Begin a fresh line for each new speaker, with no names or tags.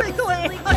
quickly.